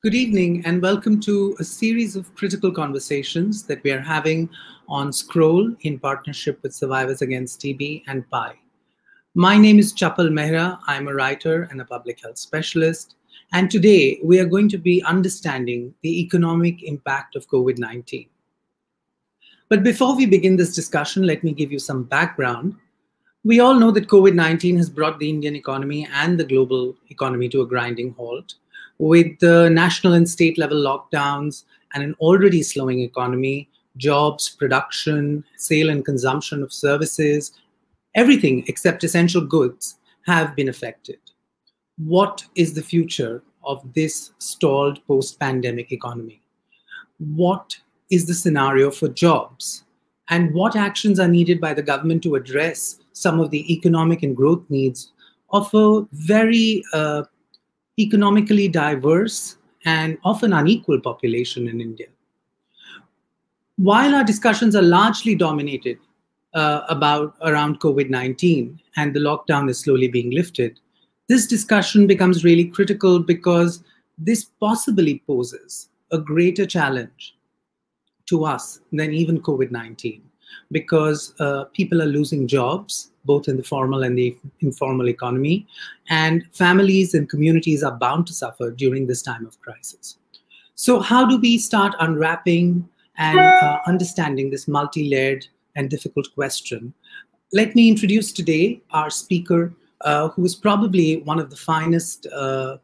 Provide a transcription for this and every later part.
Good evening, and welcome to a series of critical conversations that we are having on Scroll in partnership with Survivors Against TB and PI. My name is Chapal Mehra. I'm a writer and a public health specialist. And today we are going to be understanding the economic impact of COVID 19. But before we begin this discussion, let me give you some background. We all know that COVID 19 has brought the Indian economy and the global economy to a grinding halt with the national and state level lockdowns and an already slowing economy, jobs, production, sale and consumption of services, everything except essential goods have been affected. What is the future of this stalled post pandemic economy? What is the scenario for jobs? And what actions are needed by the government to address some of the economic and growth needs of a very uh, economically diverse and often unequal population in India. While our discussions are largely dominated uh, about around COVID-19 and the lockdown is slowly being lifted, this discussion becomes really critical because this possibly poses a greater challenge to us than even COVID-19 because uh, people are losing jobs, both in the formal and the informal economy, and families and communities are bound to suffer during this time of crisis. So, how do we start unwrapping and uh, understanding this multi layered and difficult question? Let me introduce today our speaker, uh, who is probably one of the finest uh,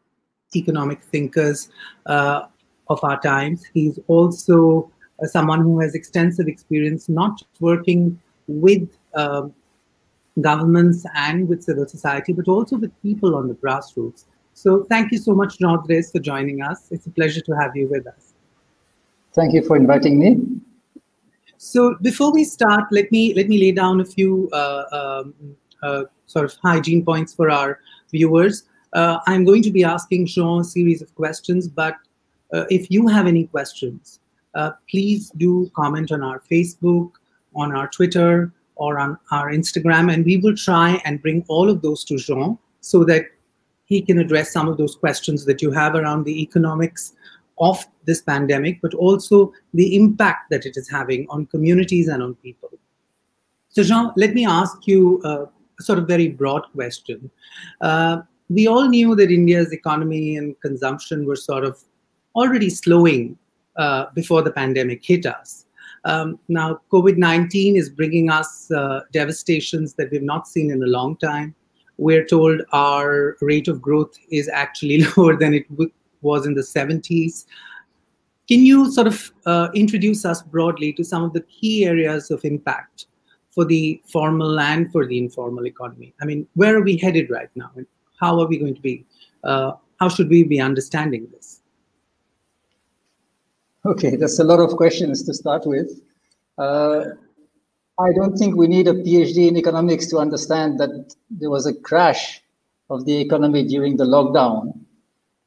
economic thinkers uh, of our times. He's also someone who has extensive experience not working with uh, governments and with civil society, but also with people on the grassroots. So thank you so much, Jean for joining us. It's a pleasure to have you with us. Thank you for inviting me. So before we start, let me let me lay down a few uh, um, uh, sort of hygiene points for our viewers. Uh, I'm going to be asking Jean a series of questions, but uh, if you have any questions, uh, please do comment on our Facebook, on our Twitter, or on our Instagram, and we will try and bring all of those to Jean so that he can address some of those questions that you have around the economics of this pandemic, but also the impact that it is having on communities and on people. So, Jean, let me ask you a sort of very broad question. Uh, we all knew that India's economy and consumption were sort of already slowing uh, before the pandemic hit us. Um, now, COVID 19 is bringing us uh, devastations that we've not seen in a long time. We're told our rate of growth is actually lower than it was in the 70s. Can you sort of uh, introduce us broadly to some of the key areas of impact for the formal and for the informal economy? I mean, where are we headed right now? And how are we going to be, uh, how should we be understanding this? Okay, that's a lot of questions to start with. Uh, I don't think we need a PhD in economics to understand that there was a crash of the economy during the lockdown.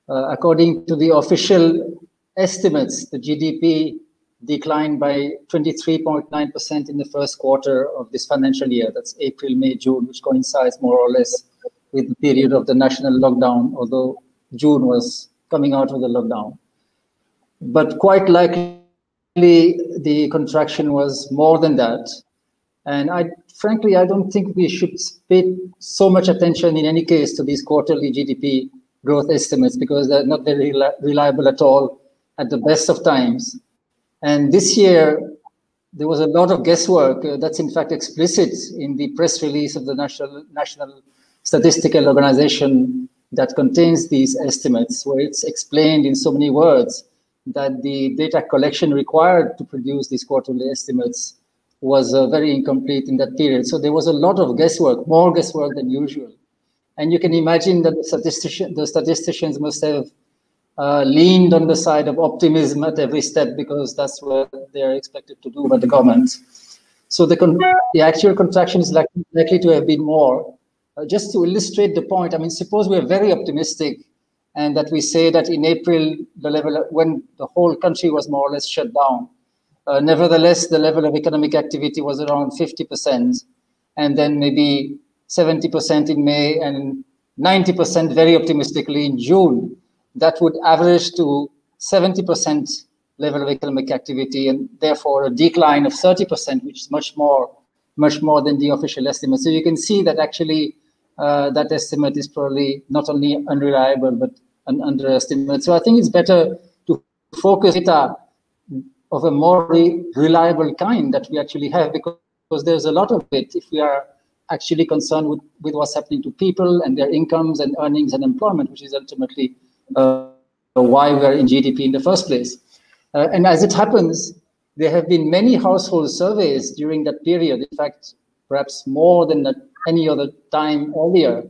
Uh, according to the official estimates, the GDP declined by 23.9% in the first quarter of this financial year. That's April, May, June, which coincides more or less with the period of the national lockdown, although June was coming out of the lockdown but quite likely the contraction was more than that. And I, frankly, I don't think we should pay so much attention in any case to these quarterly GDP growth estimates because they're not very reliable at all at the best of times. And this year, there was a lot of guesswork uh, that's in fact explicit in the press release of the National, National Statistical Organization that contains these estimates, where it's explained in so many words that the data collection required to produce these quarterly estimates was uh, very incomplete in that period. So there was a lot of guesswork, more guesswork than usual. And you can imagine that the, statistician, the statisticians must have uh, leaned on the side of optimism at every step because that's what they're expected to do by the government. So the, the actual contraction is likely, likely to have been more. Uh, just to illustrate the point, I mean, suppose we're very optimistic and that we say that in April, the level when the whole country was more or less shut down, uh, nevertheless, the level of economic activity was around 50%, and then maybe 70% in May and 90% very optimistically in June. That would average to 70% level of economic activity and therefore a decline of 30%, which is much more, much more than the official estimate. So you can see that actually uh, that estimate is probably not only unreliable, but an underestimate. So I think it's better to focus data of a more reliable kind that we actually have because, because there's a lot of it if we are actually concerned with, with what's happening to people and their incomes and earnings and employment, which is ultimately uh, why we are in GDP in the first place. Uh, and as it happens, there have been many household surveys during that period. In fact, perhaps more than any other time earlier.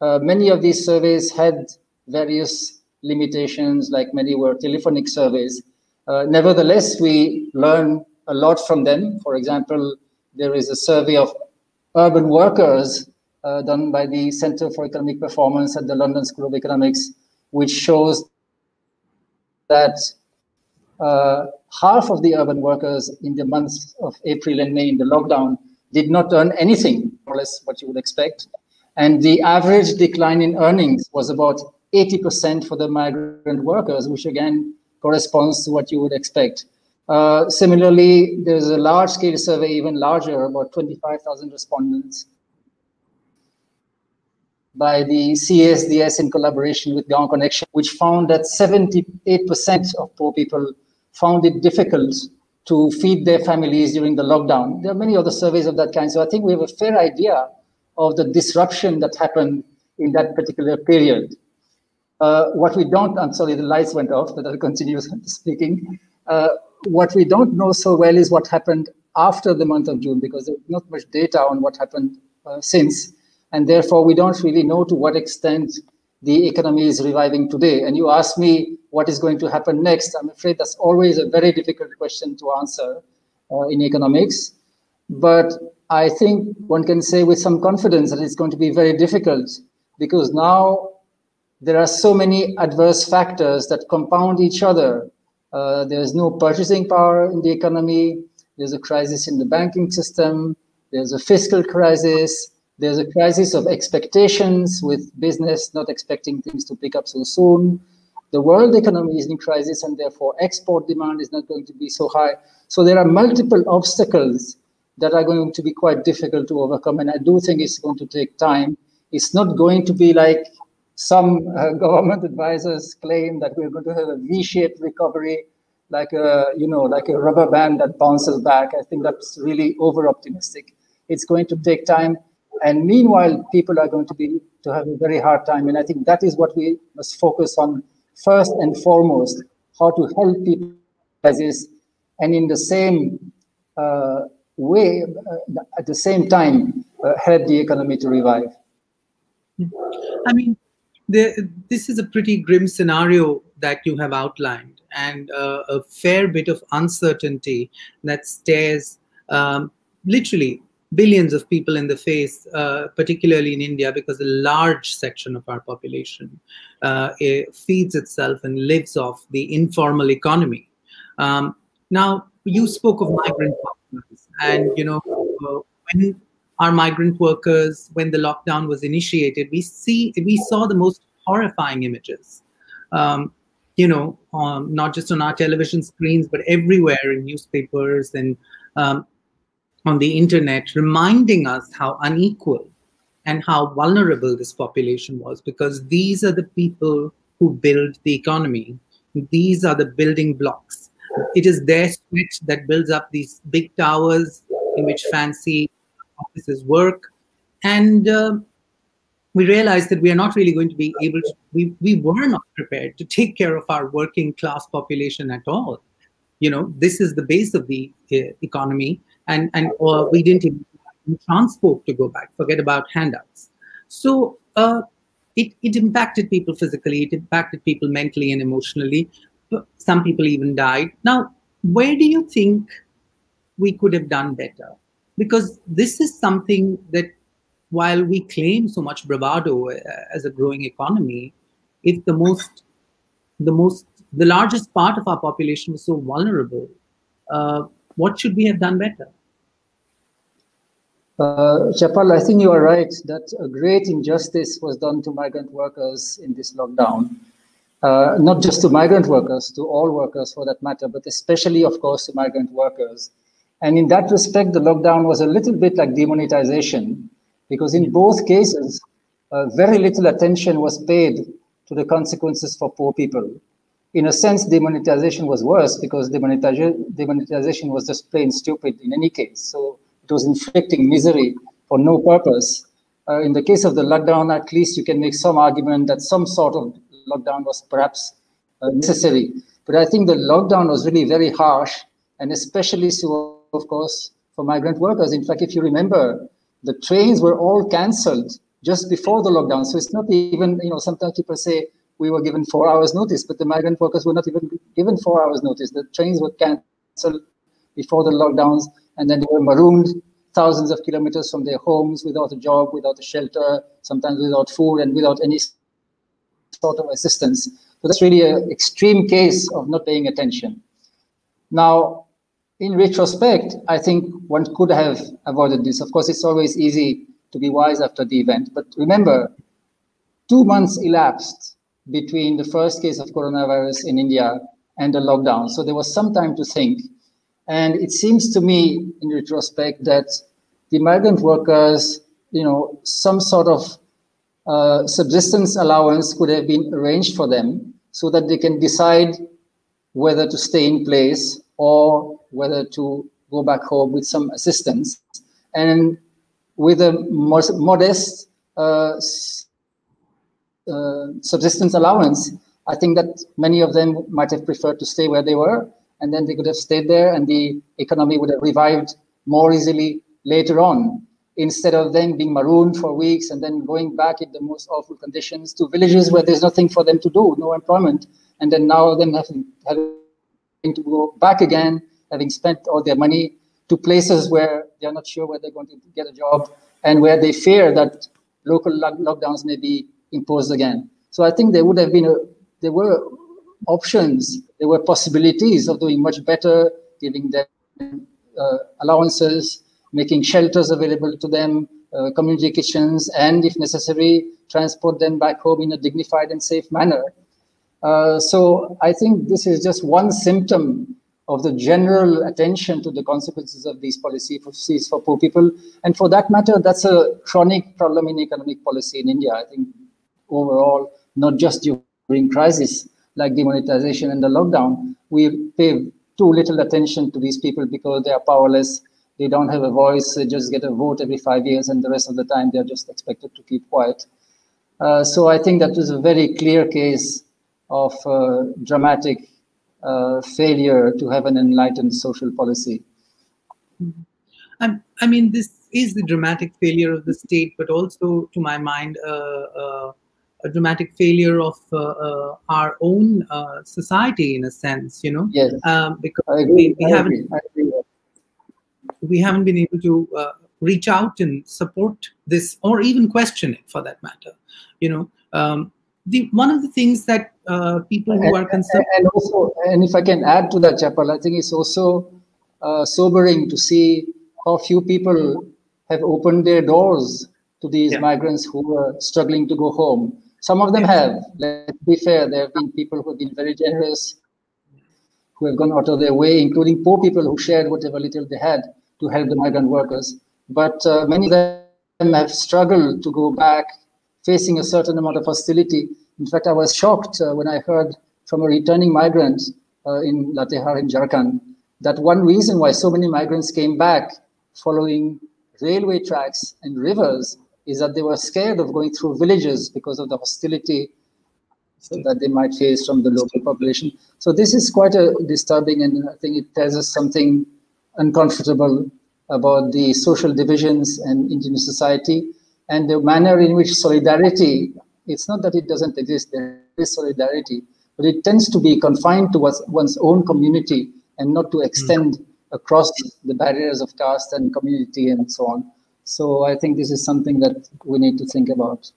Uh, many of these surveys had various limitations, like many were telephonic surveys. Uh, nevertheless, we learn a lot from them. For example, there is a survey of urban workers uh, done by the Center for Economic Performance at the London School of Economics, which shows that uh, half of the urban workers in the months of April and May in the lockdown did not earn anything, more or less what you would expect. And the average decline in earnings was about 80% for the migrant workers, which again corresponds to what you would expect. Uh, similarly, there's a large scale survey, even larger, about 25,000 respondents by the CSDS in collaboration with Gaon Connection, which found that 78% of poor people found it difficult to feed their families during the lockdown. There are many other surveys of that kind. So I think we have a fair idea of the disruption that happened in that particular period. Uh, what we don't, I'm sorry, the lights went off, but I'll continue speaking. Uh, what we don't know so well is what happened after the month of June, because there's not much data on what happened uh, since. And therefore, we don't really know to what extent the economy is reviving today. And you ask me what is going to happen next. I'm afraid that's always a very difficult question to answer uh, in economics. But I think one can say with some confidence that it's going to be very difficult because now there are so many adverse factors that compound each other. Uh, there's no purchasing power in the economy. There's a crisis in the banking system. There's a fiscal crisis. There's a crisis of expectations with business not expecting things to pick up so soon. The world economy is in crisis and therefore export demand is not going to be so high. So there are multiple obstacles that are going to be quite difficult to overcome. And I do think it's going to take time. It's not going to be like some uh, government advisors claim that we're going to have a V-shaped recovery, like a you know like a rubber band that bounces back. I think that's really over-optimistic. It's going to take time. And meanwhile, people are going to be to have a very hard time. And I think that is what we must focus on first and foremost, how to help people as is, and in the same uh, way, uh, at the same time, uh, help the economy to revive. I mean, the, this is a pretty grim scenario that you have outlined, and uh, a fair bit of uncertainty that stares um, literally billions of people in the face, uh, particularly in India, because a large section of our population uh, it feeds itself and lives off the informal economy. Um, now, you spoke of migrant workers, and you know uh, when our migrant workers, when the lockdown was initiated, we see we saw the most horrifying images. Um, you know, um, not just on our television screens, but everywhere in newspapers and um, on the internet reminding us how unequal and how vulnerable this population was because these are the people who build the economy. These are the building blocks. It is their sweat that builds up these big towers in which fancy offices work. And uh, we realized that we are not really going to be able to, we, we were not prepared to take care of our working class population at all. You know, this is the base of the uh, economy and and uh, we didn't even transport to go back. Forget about handouts. So uh, it it impacted people physically. It impacted people mentally and emotionally. Some people even died. Now, where do you think we could have done better? Because this is something that, while we claim so much bravado uh, as a growing economy, if the most the most the largest part of our population was so vulnerable, uh, what should we have done better? Uh, Chapal, I think you are right that a great injustice was done to migrant workers in this lockdown. uh, not just to migrant workers, to all workers for that matter, but especially, of course, to migrant workers. And in that respect, the lockdown was a little bit like demonetization, because in both cases, uh, very little attention was paid to the consequences for poor people. In a sense, demonetization was worse because demonetization, demonetization was just plain stupid in any case. So it was inflicting misery for no purpose. Uh, in the case of the lockdown, at least you can make some argument that some sort of lockdown was perhaps uh, necessary. But I think the lockdown was really very harsh, and especially so, of course, for migrant workers. In fact, if you remember, the trains were all cancelled just before the lockdown. So it's not even, you know, sometimes people say we were given four hours notice, but the migrant workers were not even given four hours notice. The trains were cancelled before the lockdowns, and then they were marooned thousands of kilometers from their homes without a job, without a shelter, sometimes without food, and without any sort of assistance. So that's really an extreme case of not paying attention. Now, in retrospect, I think one could have avoided this. Of course, it's always easy to be wise after the event. But remember, two months elapsed between the first case of coronavirus in India and the lockdown. So there was some time to think. And it seems to me, in retrospect, that the migrant workers, you know, some sort of uh, subsistence allowance could have been arranged for them so that they can decide whether to stay in place or whether to go back home with some assistance. And with a modest uh, uh, subsistence allowance, I think that many of them might have preferred to stay where they were, and then they could have stayed there, and the economy would have revived more easily later on, instead of them being marooned for weeks and then going back in the most awful conditions to villages where there's nothing for them to do, no employment, and then now them having, having to go back again, having spent all their money to places where they're not sure where they're going to get a job and where they fear that local lockdowns may be imposed again. So I think there would have been a, there were options, there were possibilities of doing much better, giving them uh, allowances, making shelters available to them, uh, community kitchens, and if necessary, transport them back home in a dignified and safe manner. Uh, so I think this is just one symptom of the general attention to the consequences of these policies for poor people. And for that matter, that's a chronic problem in economic policy in India. I think overall, not just during crisis like demonetization and the lockdown, we pay too little attention to these people because they are powerless. They don't have a voice. They just get a vote every five years, and the rest of the time they're just expected to keep quiet. Uh, so I think that was a very clear case of uh, dramatic uh, failure to have an enlightened social policy. Mm-hmm. I mean, this is the dramatic failure of the state, but also, to my mind, uh, uh, a dramatic failure of uh, uh, our own uh, society, in a sense. You know, yes, um, because we, we haven't we haven't been able to reach out and support this, or even question it, for that matter. You know, um, the one of the things that uh, people who and, are concerned and also and if i can add to that Chapal i think it's also uh, sobering to see how few people have opened their doors to these yeah. migrants who are struggling to go home some of them yeah. have let's be fair there have been people who have been very generous who have gone out of their way including poor people who shared whatever little they had to help the migrant workers but uh, many of them have struggled to go back facing a certain amount of hostility. In fact, I was shocked uh, when I heard from a returning migrant uh, in Latehar in Jharkhand that one reason why so many migrants came back following railway tracks and rivers is that they were scared of going through villages because of the hostility that they might face from the local population. So this is quite a disturbing, and I think it tells us something uncomfortable about the social divisions and Indian society and the manner in which solidarity, it's not that it doesn't exist, there is solidarity, but it tends to be confined to one's own community and not to extend mm. across the barriers of caste and community and so on. So I think this is something that we need to think about.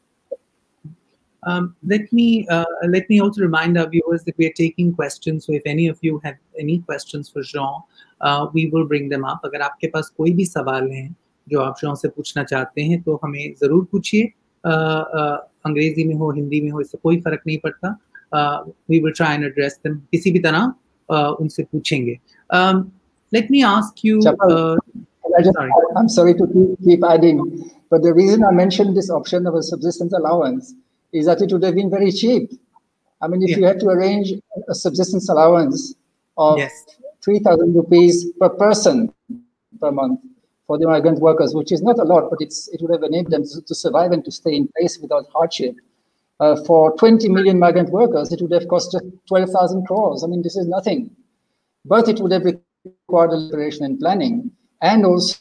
Um, let me uh, let me also remind our viewers that we are taking questions. So if any of you have any questions for Jean, uh, we will bring them up. अगर आपके पास कोई भी सवाल हैं जो आप show से पूछना चाहते हैं तो हमें ज़रूर पूछिए अंग्रेज़ी में हो हिंदी में हो इससे कोई फ़र्क नहीं पड़ता uh, we will try and address them. किसी भी तरह uh, उनसे पूछेंगे. Um, let me ask you. Uh, I just, sorry. I'm sorry to keep, keep adding, but the reason I mentioned this option of a subsistence allowance is that it would have been very cheap. I mean, if yeah. you had to arrange a subsistence allowance of yes. 3,000 rupees per person per month for the migrant workers, which is not a lot, but it's, it would have enabled them to, survive and to stay in place without hardship. Uh, for 20 million migrant workers, it would have cost just 12,000 crores. I mean, this is nothing. But it would have required deliberation and planning, and also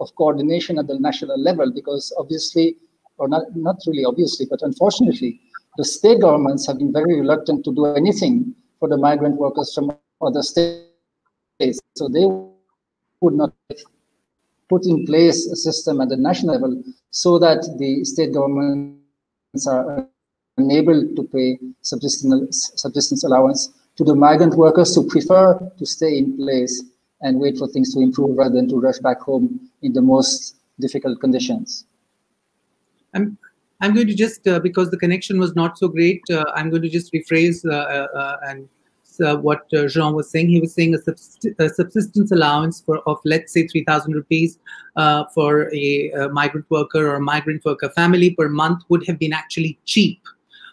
of coordination at the national level, because obviously, or not, not really obviously, but unfortunately, the state governments have been very reluctant to do anything for the migrant workers from other states. So they would not put in place a system at the national level so that the state governments are unable to pay subsistence, subsistence allowance to the migrant workers who prefer to stay in place and wait for things to improve rather than to rush back home in the most difficult conditions. I'm, I'm going to just, uh, because the connection was not so great, uh, I'm going to just rephrase uh, uh, uh and uh, what Jean was saying. He was saying a, subsist a subsistence allowance for of, let's say, 3,000 rupees for a, a migrant worker or migrant worker family per month would have been actually cheap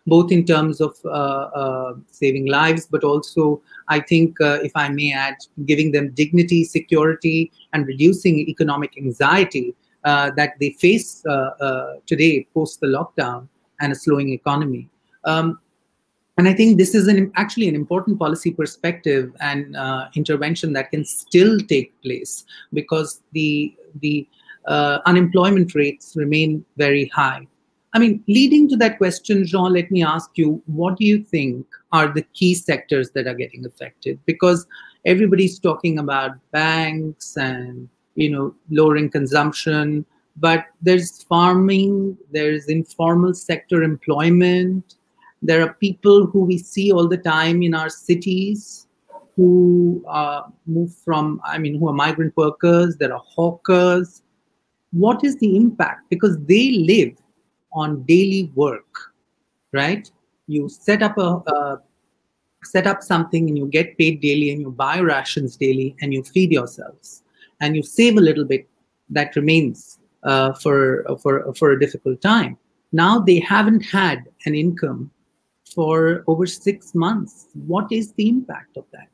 both in terms of uh, uh, saving lives, but also, I think, uh, if I may add, giving them dignity, security, and reducing economic anxiety that they face today post the lockdown and a slowing economy. Um, and I think this is an, actually an important policy perspective and uh, intervention that can still take place because the the uh, unemployment rates remain very high. I mean, leading to that question, Jean, let me ask you, what do you think are the key sectors that are getting affected? Because everybody's talking about banks and, you know, lowering consumption, but there's farming, there's informal sector employment. There are people who we see all the time in our cities who uh, move from, I mean, who are migrant workers, there are hawkers. What is the impact? Because they live on daily work, right? You set up a, a set up something and you get paid daily and you buy rations daily and you feed yourselves and you save a little bit that remains uh, for for for a difficult time. Now they haven't had an income for over six months. What is the impact of that?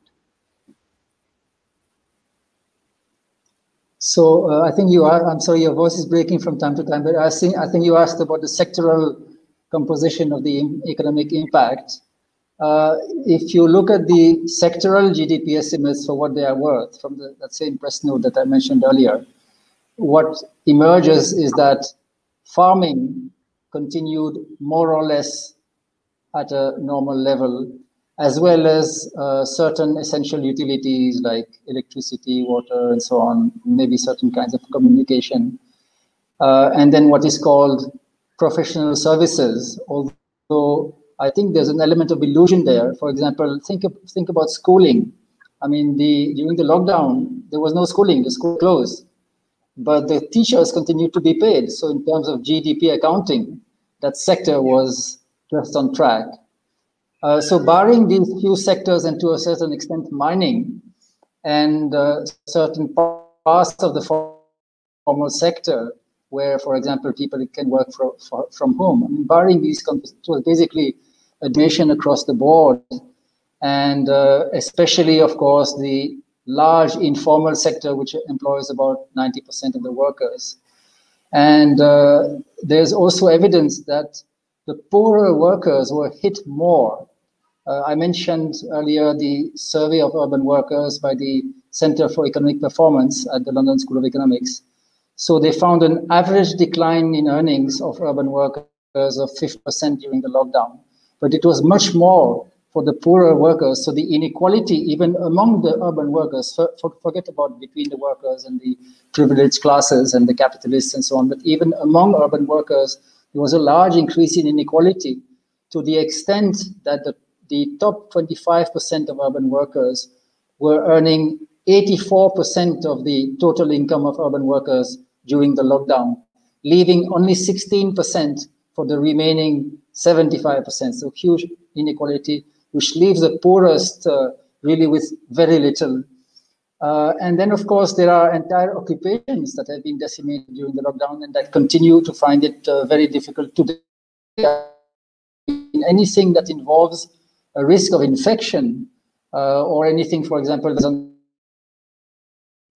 So uh, I think you are, I'm sorry, your voice is breaking from time to time, but I think, I think you asked about the sectoral composition of the economic impact. Uh, if you look at the sectoral GDP estimates for what they are worth from the, that same press note that I mentioned earlier, what emerges is that farming continued more or less at a normal level as well as uh, certain essential utilities like electricity, water, and so on, maybe certain kinds of communication. Uh, and then what is called professional services, although I think there's an element of illusion there. For example, think, of, think about schooling. I mean, the, during the lockdown, there was no schooling, the school closed. But the teachers continued to be paid. So in terms of GDP accounting, that sector was just on track. Uh, so barring these few sectors and to a certain extent mining and uh, certain parts of the formal sector where, for example, people can work for, for, from home. I mean, barring these, it was basically a donation across the board. And uh, especially, of course, the large informal sector, which employs about 90% of the workers. And uh, there's also evidence that the poorer workers were hit more uh, I mentioned earlier the survey of urban workers by the Center for Economic Performance at the London School of Economics. So they found an average decline in earnings of urban workers of 5% during the lockdown. But it was much more for the poorer workers. So the inequality, even among the urban workers, for, for, forget about between the workers and the privileged classes and the capitalists and so on, but even among urban workers, there was a large increase in inequality to the extent that the the top 25% of urban workers were earning 84% of the total income of urban workers during the lockdown, leaving only 16% for the remaining 75%. So huge inequality, which leaves the poorest uh, really with very little. Uh, and then, of course, there are entire occupations that have been decimated during the lockdown and that continue to find it uh, very difficult to be. anything that involves a risk of infection uh, or anything, for example,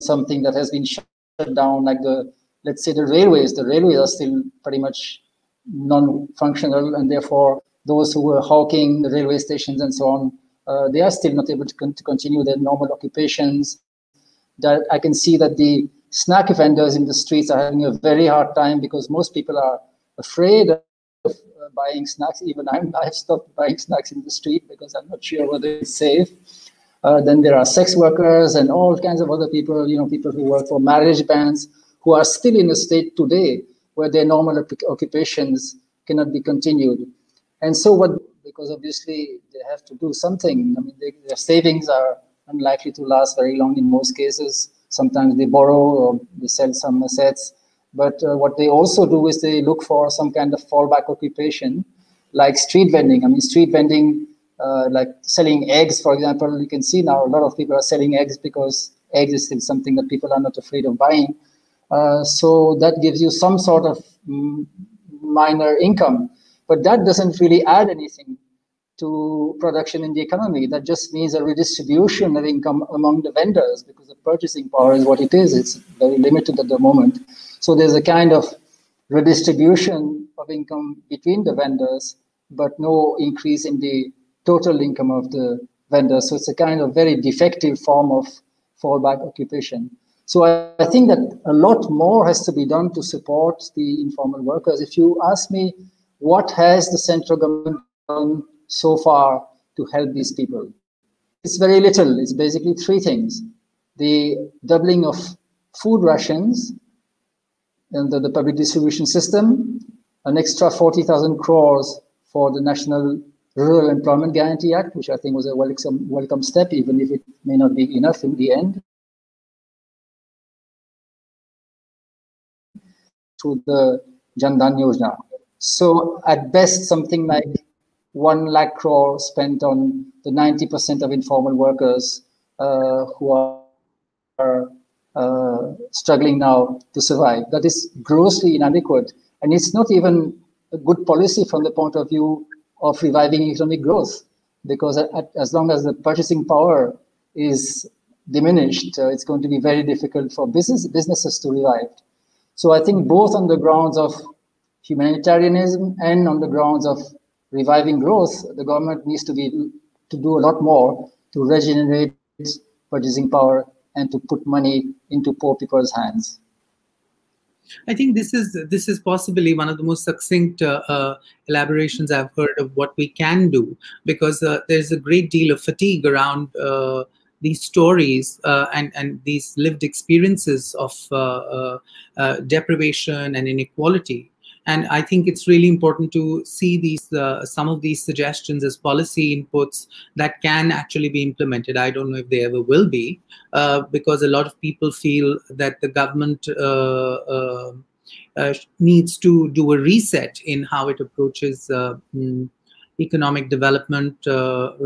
something that has been shut down, like the, let's say, the railways. The railways are still pretty much non-functional, and therefore those who were hawking the railway stations and so on, uh, they are still not able to, con to continue their normal occupations. That I can see that the snack vendors in the streets are having a very hard time because most people are afraid of buying snacks. Even I'm, I've stopped buying snacks in the street because I'm not sure whether it's safe. Uh, then there are sex workers and all kinds of other people, you know, people who work for marriage bands who are still in a state today where their normal occupations cannot be continued. And so what, because obviously they have to do something. I mean, they, their savings are unlikely to last very long in most cases. Sometimes they borrow or they sell some assets. But uh, what they also do is they look for some kind of fallback occupation, like street vending. I mean, street vending uh, like selling eggs, for example, you can see now a lot of people are selling eggs because eggs is still something that people are not afraid of buying. Uh, so that gives you some sort of minor income, but that doesn't really add anything to production in the economy. That just means a redistribution of income among the vendors because the purchasing power is what it is. It's very limited at the moment. So there's a kind of redistribution of income between the vendors, but no increase in the total income of the vendor. So it's a kind of very defective form of fallback occupation. So I, I, think that a lot more has to be done to support the informal workers. If you ask me, what has the central government done so far to help these people? It's very little. It's basically three things. The doubling of food rations under the public distribution system, an extra 40,000 crores for the National Rural Employment Guarantee Act, which I think was a welcome, welcome step, even if it may not be enough in the end. To the Jan Dhan Yojana. So at best, something like one lakh crore spent on the 90% of informal workers uh, who are uh, struggling now to survive. That is grossly inadequate. And it's not even a good policy from the point of view of reviving economic growth because at, as long as the purchasing power is diminished, uh, it's going to be very difficult for business businesses to revive. So I think both on the grounds of humanitarianism and on the grounds of reviving growth, the government needs to be to do a lot more to regenerate purchasing power and to put money into poor people's hands. I think this is this is possibly one of the most succinct uh, uh, elaborations I've heard of what we can do, because uh, there's a great deal of fatigue around uh, these stories uh, and and these lived experiences of uh, deprivation and inequality and I think it's really important to see these uh, some of these suggestions as policy inputs that can actually be implemented. I don't know if they ever will be, uh, because a lot of people feel that the government uh, uh, uh needs to do a reset in how it approaches mm, economic development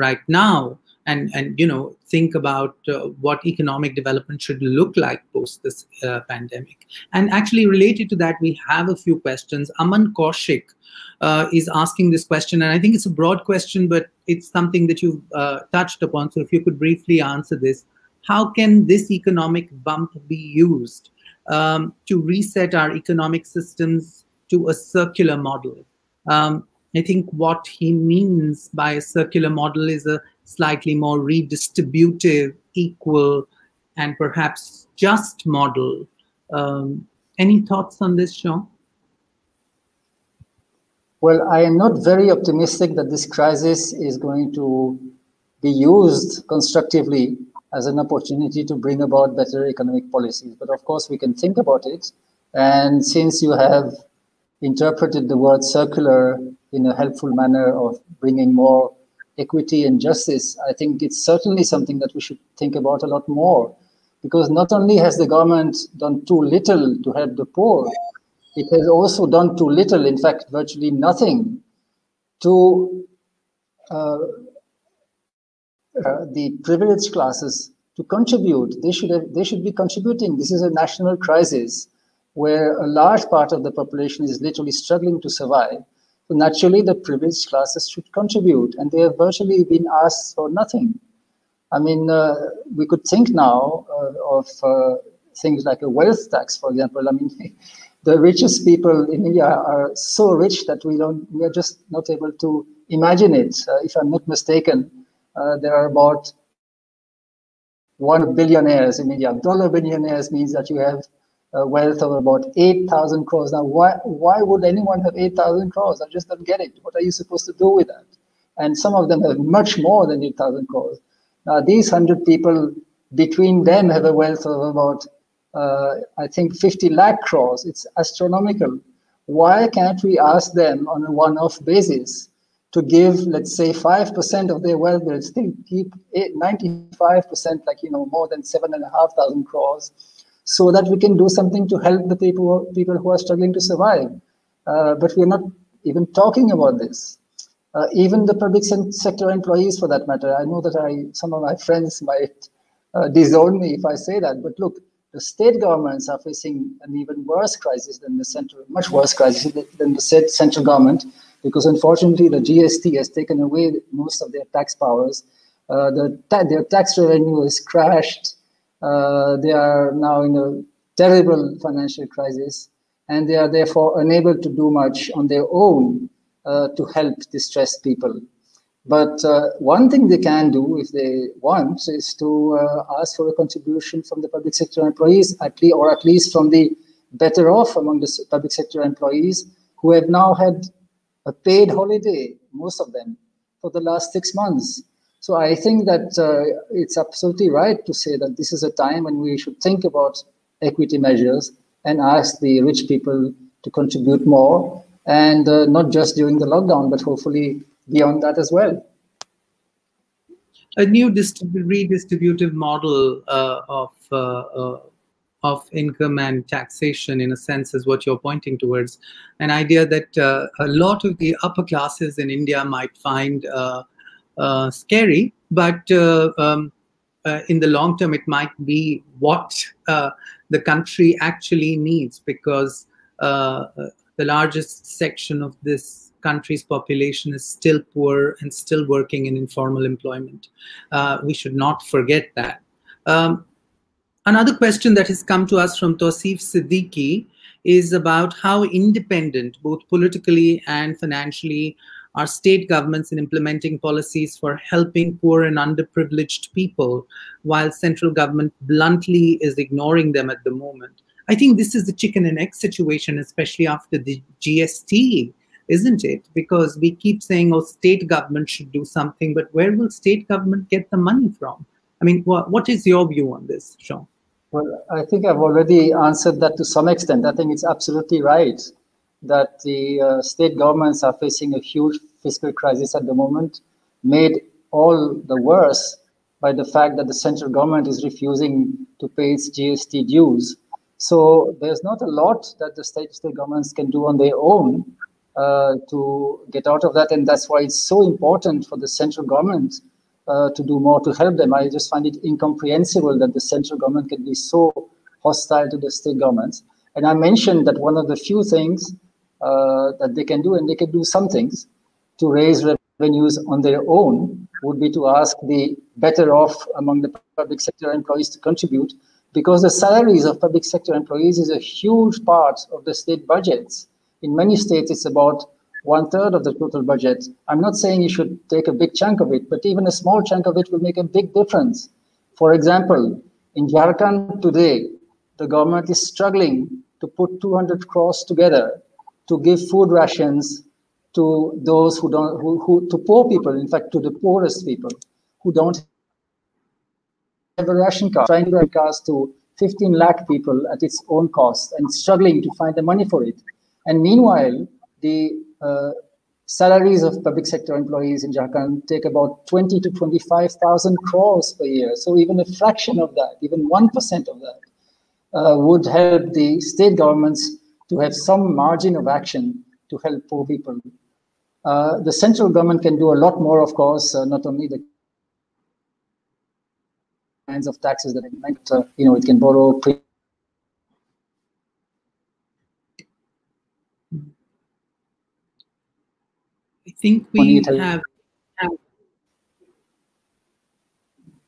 right now and and you know think about uh, what economic development should look like post this uh, pandemic. And actually related to that we have a few questions. Aman kaushik uh, is asking this question and i think it's a broad question but it's something that you've uh, touched upon. So if you could briefly answer this. How can this economic bump be used um, to reset our economic systems to a circular model? Um, I think what he means by a circular model is a slightly more redistributive, equal, and perhaps just model. Um, any thoughts on this, Jean? Well, I am not very optimistic that this crisis is going to be used constructively as an opportunity to bring about better economic policies. But of course, we can think about it. And since you have interpreted the word circular in a helpful manner of bringing more equity and justice, I think it's certainly something that we should think about a lot more. Because not only has the government done too little to help the poor, it has also done too little, in fact, virtually nothing, to uh, uh, the privileged classes to contribute. They should have, they should be contributing. This is a national crisis where a large part of the population is literally struggling to survive. Naturally, the privileged classes should contribute, and they have virtually been asked for nothing. I mean, uh, we could think now uh, of uh, things like a wealth tax, for example. I mean, the richest people in India are so rich that we don't, we are just not able to imagine it. Uh, if I'm not mistaken, uh, there are about one billionaires in India. Dollar billionaires means that you have a wealth of about 8,000 crores. Now, why, why would anyone have 8,000 crores? I just don't get it. What are you supposed to do with that? And some of them have much more than 8,000 crores. Now, these 100 people, between them, have a wealth of about, uh, I think, 50 lakh crores. It's astronomical. Why can't we ask them on a one off basis to give, let's say, 5% of their wealth, they'll still keep 95%, like, you know, more than 7,500 crores, so that we can do something to help the people, people who are struggling to survive. Uh, but we're not even talking about this. Uh, even the public sector employees, for that matter, I know that I, some of my friends might uh, disown me if I say that, but look, the state governments are facing an even worse crisis than the central, much worse crisis than the said central government because unfortunately the GST has taken away most of their tax powers. Uh, the ta their tax revenue has crashed. Uh, they are now in a terrible financial crisis, and they are therefore unable to do much on their own uh, to help distressed people. But uh, one thing they can do, if they want, is to uh, ask for a contribution from the public sector employees, at least, or at least from the better off among the public sector employees who have now had a paid holiday, most of them, for the last six months. So I think that uh, it's absolutely right to say that this is a time when we should think about equity measures and ask the rich people to contribute more, and uh, not just during the lockdown, but hopefully beyond that as well. A new redistributive model uh, of uh, uh, of income and taxation in a sense is what you're pointing towards an idea that uh, a lot of the upper classes in india might find scary but uh, um, uh, in the long term it might be what uh, the country actually needs because the largest section of this country's population is still poor and still working in informal employment. We should not forget that. Um, Another question that has come to us from Tosif Siddiqui is about how independent, both politically and financially, are state governments in implementing policies for helping poor and underprivileged people, while central government bluntly is ignoring them at the moment. I think this is the chicken and egg situation, especially after the GST, isn't it? Because we keep saying, oh, state government should do something, but where will state government get the money from? I mean, what, what is your view on this, Jean? Well, I think I've already answered that to some extent. I think it's absolutely right that the uh, state governments are facing a huge fiscal crisis at the moment, made all the worse by the fact that the central government is refusing to pay its GST dues. So there's not a lot that the state state governments can do on their own uh, to get out of that, and that's why it's so important for the central government uh, to do more to help them. I just find it incomprehensible that the central government can be so hostile to the state governments. And I mentioned that one of the few things Uh, that they can do, and they can do some things to raise revenues on their own, would be to ask the better off among the public sector employees to contribute, because the salaries of public sector employees is a huge part of the state budgets. In many states, it's about one third of the total budget. I'm not saying you should take a big chunk of it, but even a small chunk of it will make a big difference. For example, in Jharkhand today, the government is struggling to put 200 crores together to give food rations to those who don't, who, who to poor people, in fact, to the poorest people who don't have a ration card, trying to cars to 15 lakh people at its own cost and struggling to find the money for it. And meanwhile, the uh, salaries of public sector employees in Jharkhand take about 20 to 25,000 crores per year. So even a fraction of that, even 1% of that, uh, would help the state governments to have some margin of action to help poor people. Uh, the central government can do a lot more, of course, uh, not only the kinds of taxes that it might, uh, you know, it can borrow. I think we have, have,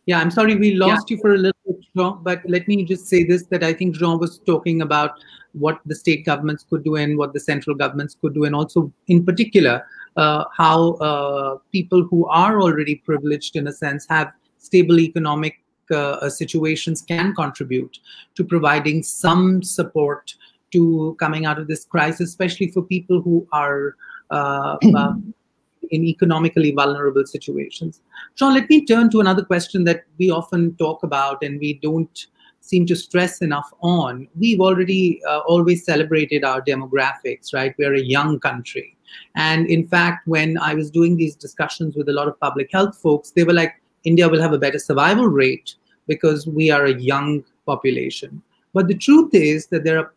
Yeah, I'm sorry we lost yeah. you for a little bit, Jean, but let me just say this, that I think Jean was talking about what the state governments could do and what the central governments could do, and also in particular, uh, how uh, people who are already privileged in a sense have stable economic uh, situations can contribute to providing some support to coming out of this crisis, especially for people who are uh, um, in economically vulnerable situations. Jean, let me turn to another question that we often talk about and we don't seem to stress enough on. We've already uh, always celebrated our demographics, right? We're a young country. And in fact, when I was doing these discussions with a lot of public health folks, they were like, India will have a better survival rate because we are a young population. But the truth is that there are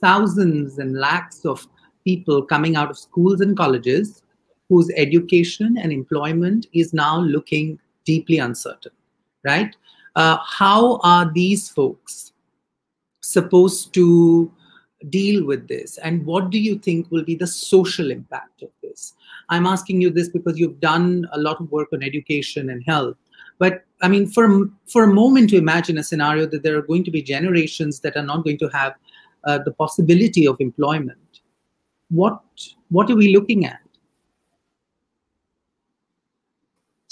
thousands and lakhs of people coming out of schools and colleges whose education and employment is now looking deeply uncertain, right? Uh, how are these folks supposed to deal with this? And what do you think will be the social impact of this? I'm asking you this because you've done a lot of work on education and health. But I mean, for, for a moment to imagine a scenario that there are going to be generations that are not going to have uh, the possibility of employment, what, what are we looking at?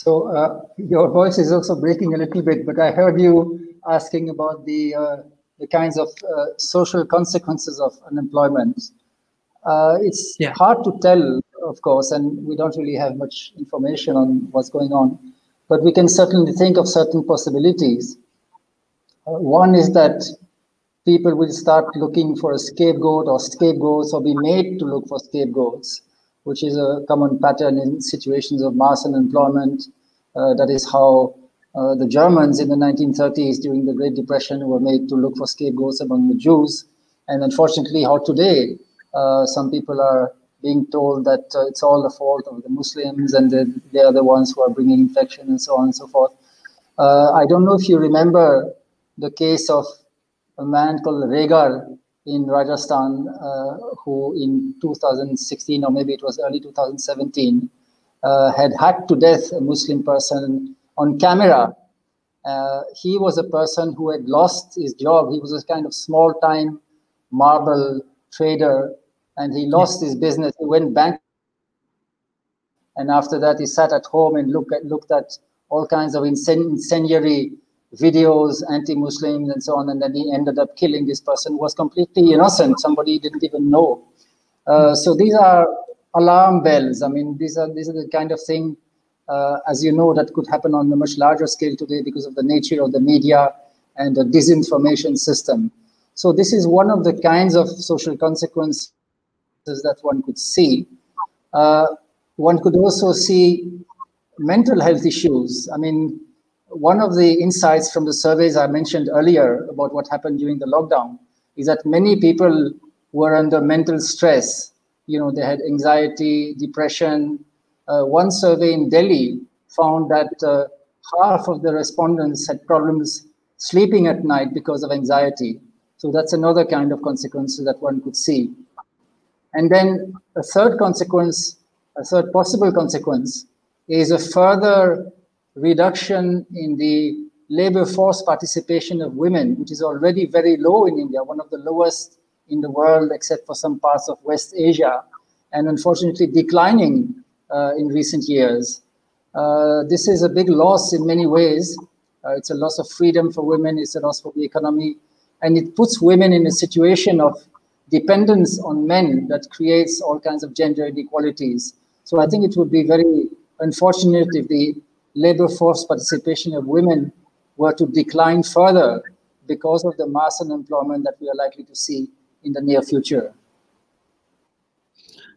So uh, your voice is also breaking a little bit, but I heard you asking about the uh, the kinds of uh, social consequences of unemployment. Uh, it's yeah. hard to tell, of course, and we don't really have much information on what's going on, but we can certainly think of certain possibilities. Uh, one is that people will start looking for a scapegoat or scapegoats or be made to look for scapegoats which is a common pattern in situations of mass unemployment. Uh, that is how uh, the Germans in the 1930s during the Great Depression were made to look for scapegoats among the Jews. And unfortunately, how today uh, some people are being told that uh, it's all the fault of the Muslims and they are the ones who are bringing infection and so on and so forth. Uh, I don't know if you remember the case of a man called Regar in Rajasthan uh, who in 2016 or maybe it was early 2017 uh, had hacked to death a Muslim person on camera. Uh, he was a person who had lost his job. He was a kind of small time marble trader and he lost his business. He went bankrupt. And after that, he sat at home and looked at, looked at all kinds of incendiary videos, anti-Muslims, and so on. And then he ended up killing this person was completely innocent. Somebody didn't even know. Uh, so these are alarm bells. I mean, these are these are the kind of thing, uh, as you know, that could happen on a much larger scale today because of the nature of the media and the disinformation system. So this is one of the kinds of social consequences that one could see. Uh, one could also see mental health issues. I mean, one of the insights from the surveys I mentioned earlier about what happened during the lockdown is that many people were under mental stress. You know, they had anxiety, depression. Uh, one survey in Delhi found that uh, half of the respondents had problems sleeping at night because of anxiety. So that's another kind of consequence that one could see. And then a third consequence, a third possible consequence, is a further reduction in the labor force participation of women, which is already very low in India, one of the lowest in the world, except for some parts of West Asia, and unfortunately declining uh, in recent years. Uh, this is a big loss in many ways. Uh, it's a loss of freedom for women, it's a loss for the economy, and it puts women in a situation of dependence on men that creates all kinds of gender inequalities. So I think it would be very unfortunate if the labor force participation of women were to decline further because of the mass unemployment that we are likely to see in the near future.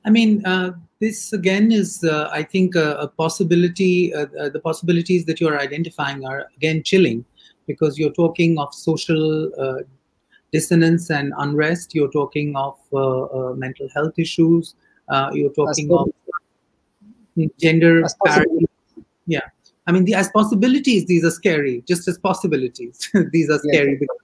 I mean, uh, this again is, uh, I think, a, a possibility. Uh, uh the possibilities that you are identifying are again chilling, because you're talking of social uh, dissonance and unrest. You're talking of uh, mental health issues. you're talking of gender parity. Yeah. I mean, the, as possibilities, these are scary, just as possibilities. these are scary because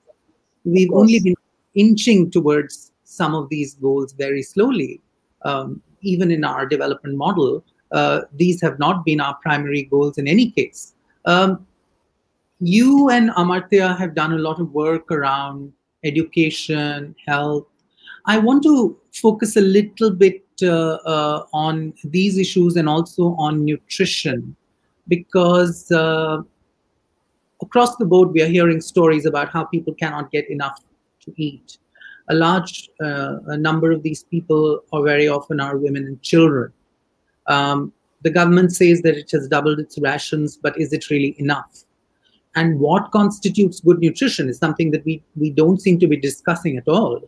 we've only been inching towards some of these goals very slowly. Um, even in our development model, uh, these have not been our primary goals in any case. Um, you and Amartya have done a lot of work around education, health. I want to focus a little bit uh, uh, on these issues and also on nutrition because uh, across the board we are hearing stories about how people cannot get enough to eat. A large uh, a number of these people, or very often, are women and children. Um, the government says that it has doubled its rations, but is it really enough? And what constitutes good nutrition is something that we, we don't seem to be discussing at all,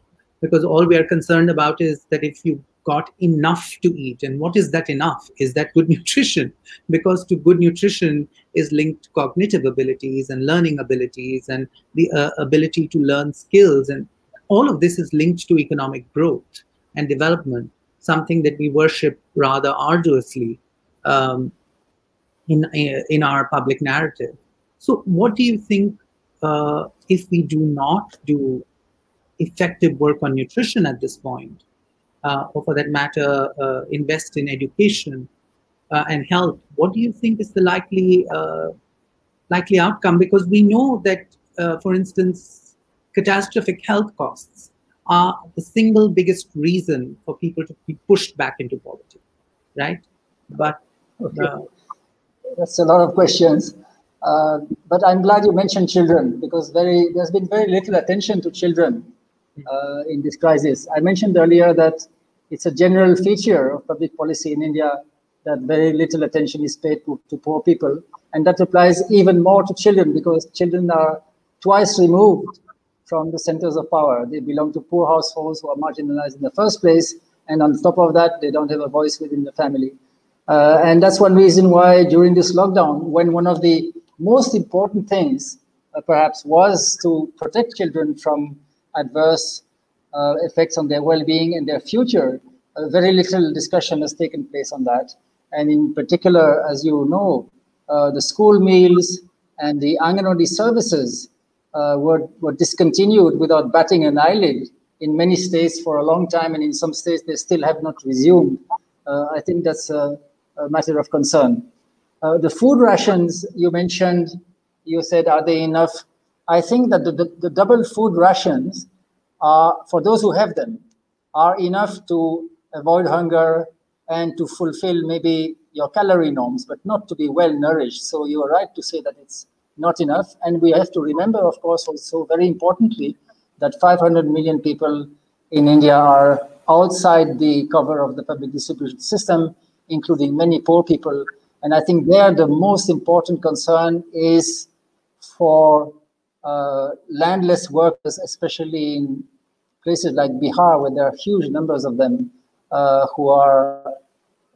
because all we are concerned about is that if you got enough to eat, and what is that enough? Is that good nutrition? Because to good nutrition is linked to cognitive abilities and learning abilities and the uh, ability to learn skills. And all of this is linked to economic growth and development, something that we worship rather arduously um, in, in our public narrative. So, what do you think uh, if we do not do effective work on nutrition at this point, or for that matter, uh, invest in education uh, and health? What do you think is the likely uh, likely outcome? Because we know that, uh, for instance, catastrophic health costs are the single biggest reason for people to be pushed back into poverty, right? But Okay. Uh, That's a lot of questions. Uh, but I'm glad you mentioned children because very there's been very little attention to children uh, in this crisis. I mentioned earlier that it's a general feature of public policy in India that very little attention is paid to, to poor people. And that applies even more to children because children are twice removed from the centers of power. They belong to poor households who are marginalized in the first place. And on top of that, they don't have a voice within the family. Uh, and that's one reason why during this lockdown, when one of the most important things uh, perhaps was to protect children from adverse uh, effects on their well-being and their future, uh, very little discussion has taken place on that. And in particular, as you know, uh, the school meals and the Anganwadi services uh, were, were discontinued without batting an eyelid in many states for a long time, and in some states they still have not resumed. I think that's a a matter of concern. Uh, the food rations you mentioned, you said, are they enough? I think that the, the, the, double food rations for those who have them, are enough to avoid hunger and to fulfill maybe your calorie norms, but not to be well nourished. So you are right to say that it's not enough. And we have to remember, of course, also very importantly, that 500 million people in India are outside the cover of the public distribution system including many poor people. And I think there the most important concern is for uh, landless workers, especially in places like Bihar, where there are huge numbers of them uh, who are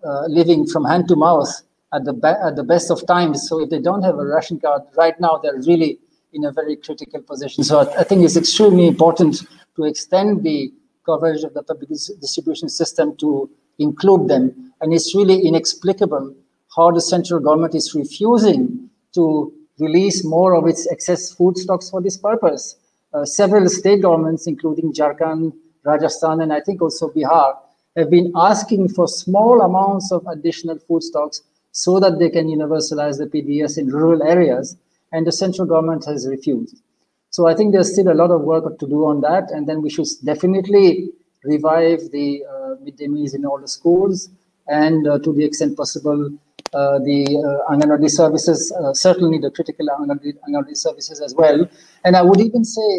uh, living from hand to mouth at the, at the best of times. So if they don't have a ration card right now, they're really in a very critical position. So I, I think it's extremely important to extend the coverage of the public distribution system to include them. And it's really inexplicable how the central government is refusing to release more of its excess food stocks for this purpose. Uh, several state governments, including Jharkhand, Rajasthan, and I think also Bihar, have been asking for small amounts of additional food stocks so that they can universalize the PDS in rural areas, and the central government has refused. So I think there's still a lot of work to do on that, and then we should definitely revive the uh, midday meals in all the schools, and uh, to the extent possible, uh, the uh, Anganwadi services, uh, certainly the critical Anganwadi, services as well. And I would even say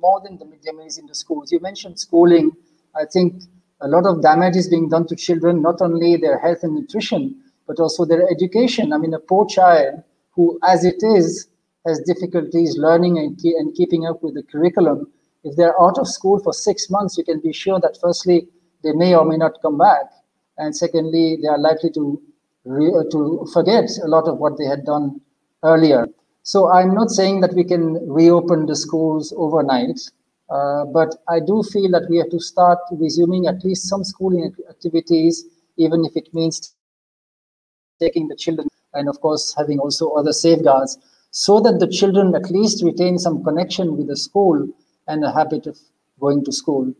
more than the meals in the schools. You mentioned schooling. I think a lot of damage is being done to children, not only their health and nutrition, but also their education. I mean, a poor child who, as it is, has difficulties learning and, and keeping up with the curriculum if they're out of school for six months, you can be sure that firstly, they may or may not come back. And secondly, they are likely to, to forget a lot of what they had done earlier. So I'm not saying that we can reopen the schools overnight, uh, but I do feel that we have to start resuming at least some schooling activities, even if it means taking the children and of course having also other safeguards so that the children at least retain some connection with the school and a habit of going to school.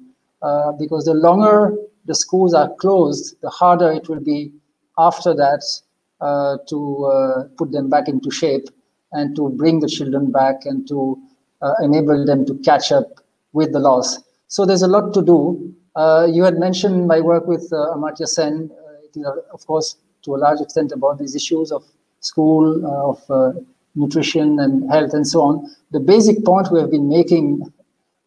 Uh, because the longer the schools are closed, the harder it will be after that uh, to uh, put them back into shape and to bring the children back and to uh, enable them to catch up with the loss. So there's a lot to do. Uh, you had mentioned my work with uh, Amartya Sen. it is, of course, to a large extent about these issues of school, of nutrition and health and so on. The basic point we have been making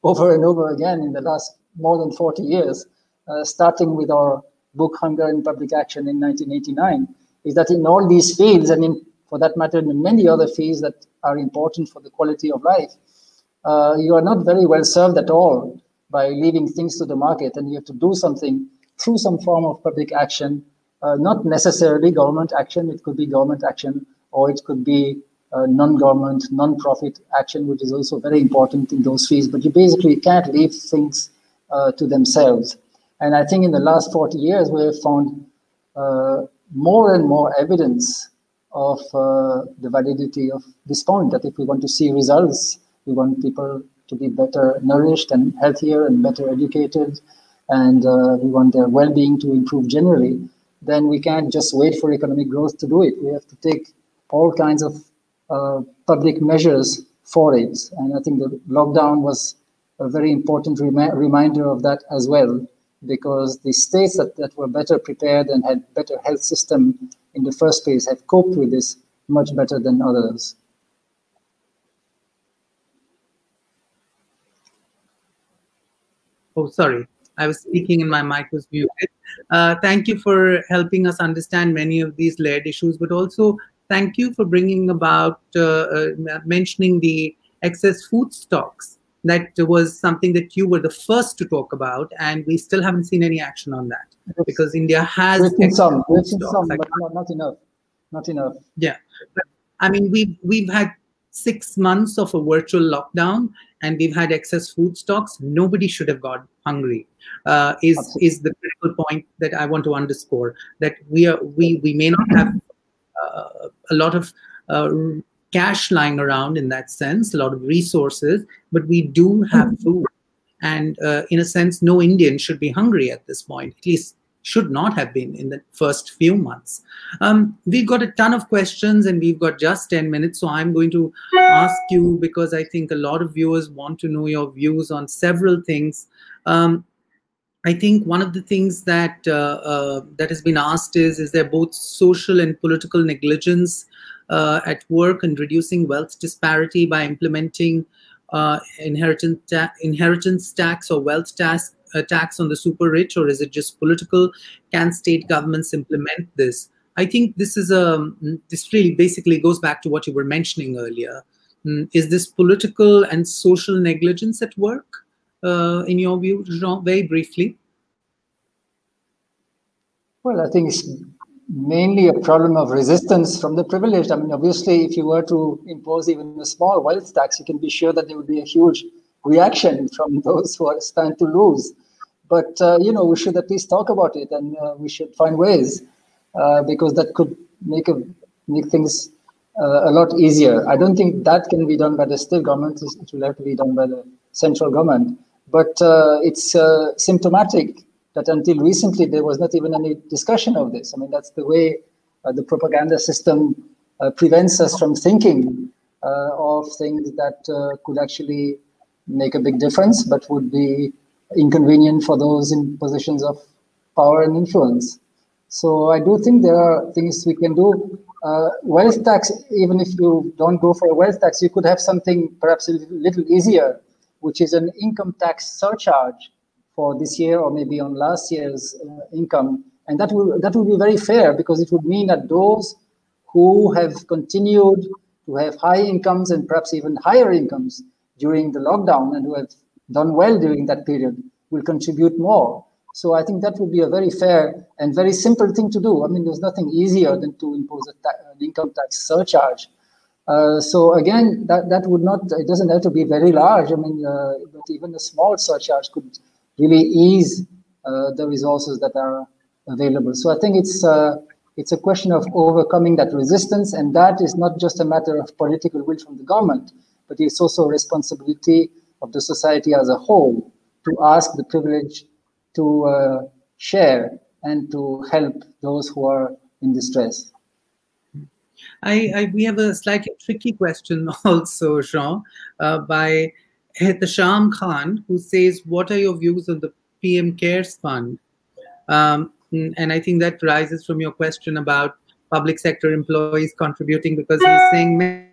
over and over again in the last more than 40 years, uh, starting with our book Hunger and Public Action in 1989, is that in all these fields, and in, for that matter, in many other fields that are important for the quality of life, uh, you are not very well served at all by leaving things to the market, and you have to do something through some form of public action, uh, not necessarily government action. It could be government action, or it could be uh, non-government, non-profit action, which is also very important in those fields. But you basically can't leave things uh, to themselves. And I think in the last 40 years, we have found uh, more and more evidence of uh, the validity of this point, that if we want to see results, we want people to be better nourished and healthier and better educated, and uh, we want their well-being to improve generally, then we can't just wait for economic growth to do it. We have to take all kinds of uh, public measures for it. And I think the lockdown was a very important rem- reminder of that as well, because the states that, that were better prepared and had better health system in the first place have coped with this much better than others. Oh, sorry. I was speaking and my mic was muted. Uh, thank you for helping us understand many of these layered issues, but also thank you for bringing about uh, uh, mentioning the excess food stocks. That was something that you were the first to talk about, and we still haven't seen any action on that. Because India has some, food stocks. some, but not, not enough, not enough. Yeah, but, I mean we've we've had six months of a virtual lockdown and we've had excess food stocks. Nobody should have got hungry. Uh, is Absolutely. is the critical point that i want to underscore that we are we we may not have uh, a lot of uh, cash lying around in that sense, a lot of resources, but we do have mm-hmm. food. And uh, in a sense, no Indian should be hungry at this point, at least should not have been in the first few months. Um, we've got a ton of questions and we've got just 10 minutes. So I'm going to ask you because I think a lot of viewers want to know your views on several things. Um, I think one of the things that uh, uh, that has been asked is: Is there both social and political negligence at work in reducing wealth disparity by implementing uh, inheritance ta inheritance tax or wealth tax uh, tax on the super rich, or is it just political? Can state governments implement this? I think this is a this really basically goes back to what you were mentioning earlier. Mm, is this political and social negligence at work? uh, in your view, Jean, very briefly? Well, I think it's mainly a problem of resistance from the privileged. I mean, obviously, if you were to impose even a small wealth tax, you can be sure that there would be a huge reaction from those who are stand to lose. But uh, you know, we should at least talk about it, and uh, we should find ways uh, because that could make a, make things uh, a lot easier. I don't think that can be done by the state government. It will have to be done by the central government. But uh, it's uh, symptomatic that until recently there was not even any discussion of this. I mean, that's the way uh, the propaganda system uh, prevents us from thinking uh, of things that uh, could actually make a big difference, but would be inconvenient for those in positions of power and influence. So I do think there are things we can do. wealth tax, even if you don't go for a wealth tax, you could have something perhaps a little easier which is an income tax surcharge for this year or maybe on last year's uh, income. And that will, that will be very fair because it would mean that those who have continued to have high incomes and perhaps even higher incomes during the lockdown and who have done well during that period will contribute more. So I think that would be a very fair and very simple thing to do. I mean, there's nothing easier than to impose an income tax surcharge uh, so again, that, that would not, it doesn't have to be very large. I mean, uh, but even a small surcharge could really ease uh, the resources that are available. So I think it's, uh, It's a question of overcoming that resistance, and that is not just a matter of political will from the government, but it's also a responsibility of the society as a whole to ask the privilege to uh, share and to help those who are in distress. I, I, we have a slightly tricky question also, Jean, uh, by Hesham Khan, who says, "What are your views on the PM CARES Fund?" Um, and I think that rises from your question about public sector employees contributing, because he's saying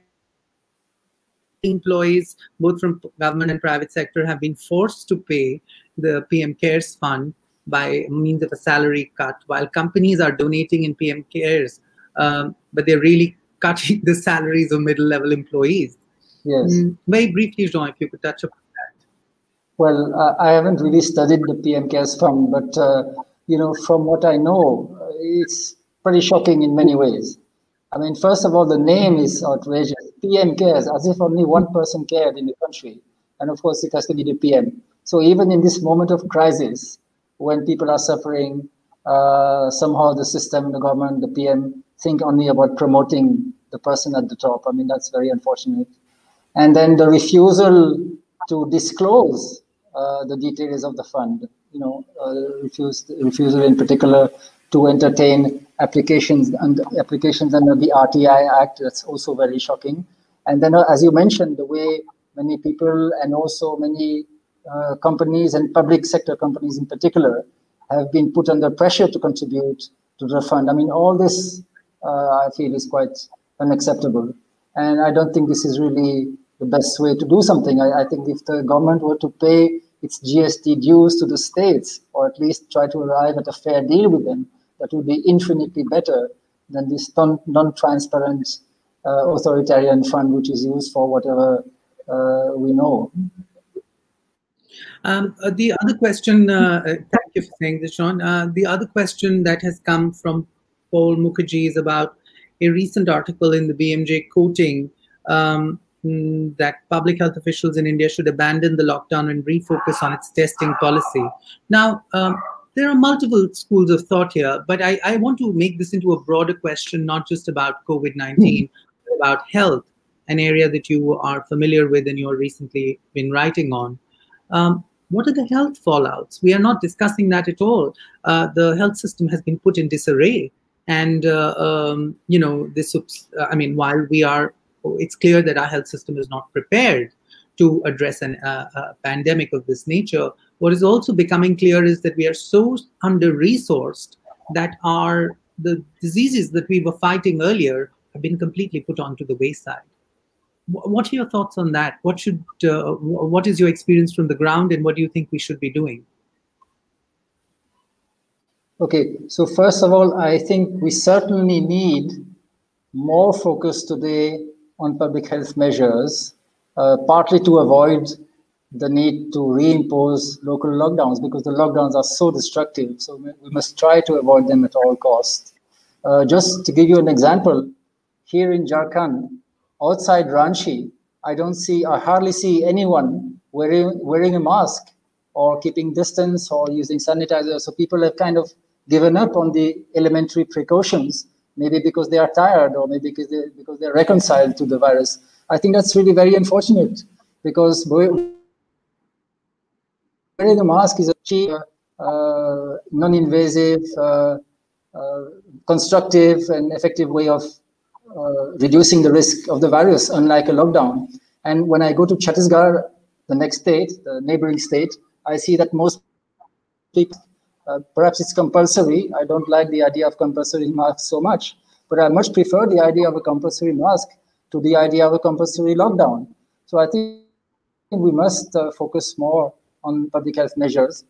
employees, both from government and private sector, have been forced to pay the PM CARES Fund by means of a salary cut, while companies are donating in PM CARES, um, but they're really cutting the salaries of middle level employees. Yes. Mm, very briefly, Jean, if you could touch upon that. Well, uh, I haven't really studied the PM CARES Fund, but uh, you know, from what I know, it's pretty shocking in many ways. I mean, first of all, the name is outrageous. PM cares, as if only one person cared in the country. And of course, it has to be the PM. So even in this moment of crisis, when people are suffering, uh, somehow the system, the government, the PM think only about promoting the person at the top. I mean, that's very unfortunate. And then the refusal to disclose uh, the details of the fund, you know, uh, refused, refusal in particular to entertain applications and applications under the RTI Act. That's also very shocking. And then, uh, as you mentioned, the way many people and also many uh, companies and public sector companies in particular have been put under pressure to contribute to the fund. I mean, all this uh, I feel is quite unacceptable. And I don't think this is really the best way to do something. I, I think if the government were to pay its GST dues to the states, or at least try to arrive at a fair deal with them, that would be infinitely better than this non transparent uh, authoritarian fund, which is used for whatever uh, we know. Um, uh, the other question, uh, uh, thank you for saying this, Jean. Uh, the other question that has come from Paul Mukherjee is about a recent article in the BMJ quoting um, that public health officials in India should abandon the lockdown and refocus on its testing policy. Now, um, there are multiple schools of thought here, but I, I, want to make this into a broader question, not just about COVID 19, mm. about health, an area that you are familiar with and you're recently been writing on. Um, what are the health fallouts? We are not discussing that at all. Uh, the health system has been put in disarray. And, uh, um, you know, this, I mean, while we are, it's clear that our health system is not prepared to address an, uh, a pandemic of this nature, what is also becoming clear is that we are so under resourced that our the diseases that we were fighting earlier have been completely put onto the wayside. What are your thoughts on that? What should uh, what is your experience from the ground, and what do you think we should be doing? Okay, so first of all, I think we certainly need more focus today on public health measures, uh, partly to avoid the need to reimpose local lockdowns because the lockdowns are so destructive. So we must try to avoid them at all costs. Uh, just to give you an example, here in Jharkhand, outside Ranchi, I don't see, I hardly see anyone wearing wearing a mask or keeping distance or using sanitizer. So people have kind of given up on the elementary precautions, maybe because they are tired or maybe because they because they're reconciled to the virus. I think that's really very unfortunate because wearing a mask is a cheap, uh, non-invasive, uh, uh, constructive and effective way of uh, reducing the risk of the virus, unlike a lockdown. And when I go to Chhattisgarh, the next state, the neighboring state, I see that most people, uh, perhaps it's compulsory. I don't like the idea of compulsory masks so much, but I much prefer the idea of a compulsory mask to the idea of a compulsory lockdown. So I think we must uh, focus more on public health measures.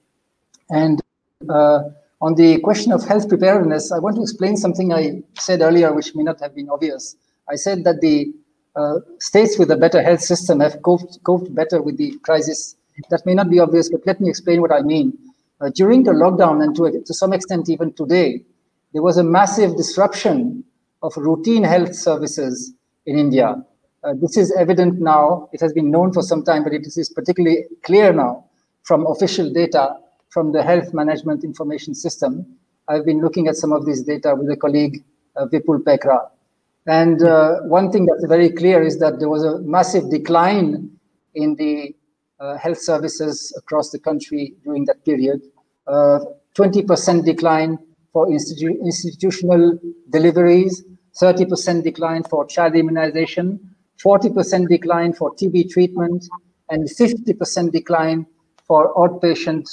And uh, on the question of health preparedness, I want to explain something I said earlier, which may not have been obvious. I said that the uh, states with a better health system have coped, coped, better with the crisis. That may not be obvious, but let me explain what I mean. Uh, during the lockdown, and to, to some extent even today, there was a massive disruption of routine health services in India. Uh, this is evident now. It has been known for some time, but it is particularly clear now from official data from the health management information system. I've been looking at some of this data with a colleague, uh, Vipul Paikra. And uh, one thing that's very clear is that there was a massive decline in the health services across the country during that period. 20% uh, decline for institu institutional deliveries, 30% decline for child immunization, 40% decline for TB treatment, and 50% decline for outpatient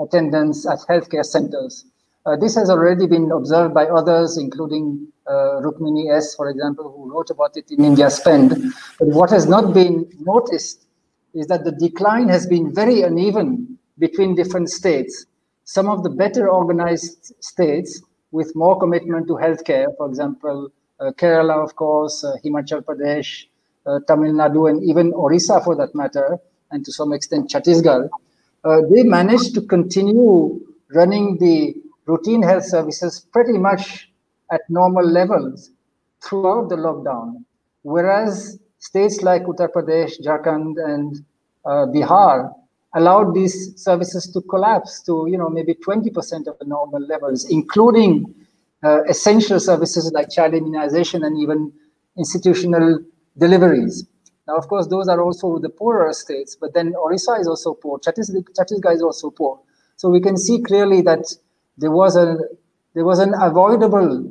attendance at healthcare centers. Uh, this has already been observed by others, including uh, Rukmini S., for example, who wrote about it in India Spend. But what has not been noticed is that the decline has been very uneven between different states. Some of the better organized states with more commitment to healthcare, for example, uh, Kerala, of course, uh, Himachal Pradesh, uh, Tamil Nadu, and even Orissa for that matter, and to some extent Chhattisgarh, uh, they managed to continue running the routine health services pretty much at normal levels throughout the lockdown. Whereas states like Uttar Pradesh, Jharkhand, and uh, Bihar allowed these services to collapse to, you know, maybe 20% of the normal levels, including uh, essential services like child immunization and even institutional deliveries. Now, of course, those are also the poorer states, but then Orissa is also poor, Chhattisgarh is also poor. So we can see clearly that there was a there was an avoidable